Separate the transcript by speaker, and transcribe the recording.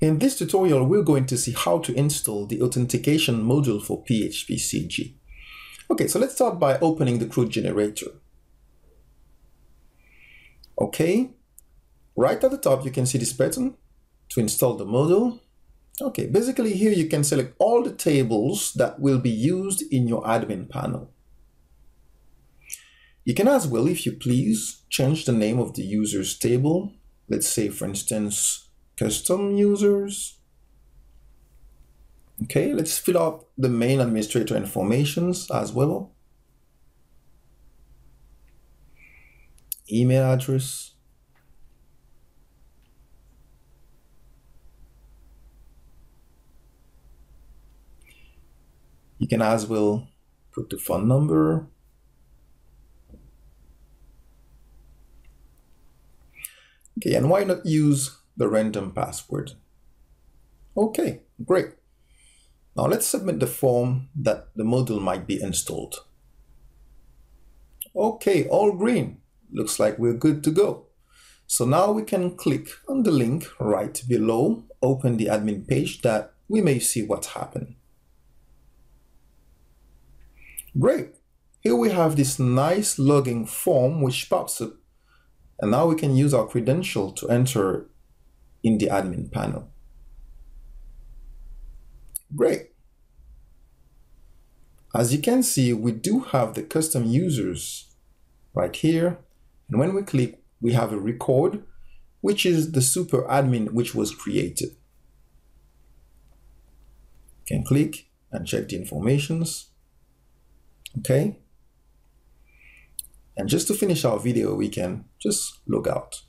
Speaker 1: In this tutorial, we're going to see how to install the authentication module for PHP-CG. Okay, so let's start by opening the CRUD generator. Okay, right at the top, you can see this button to install the module. Okay, basically here you can select all the tables that will be used in your admin panel. You can as well, if you please, change the name of the users table. Let's say, for instance, custom users. Okay, let's fill up the main administrator informations as well. Email address. You can as well put the phone number. Okay, and why not use the random password? Okay, great. Now let's submit the form that the module might be installed. Okay, all green. Looks like we're good to go. So now we can click on the link right below, open the admin page that we may see what's happened. Great. Here we have this nice login form which pops up and now we can use our credential to enter in the admin panel. Great. As you can see, we do have the custom users right here. And when we click, we have a record, which is the super admin which was created. You can click and check the informations. Okay. And just to finish our video, we can just log out.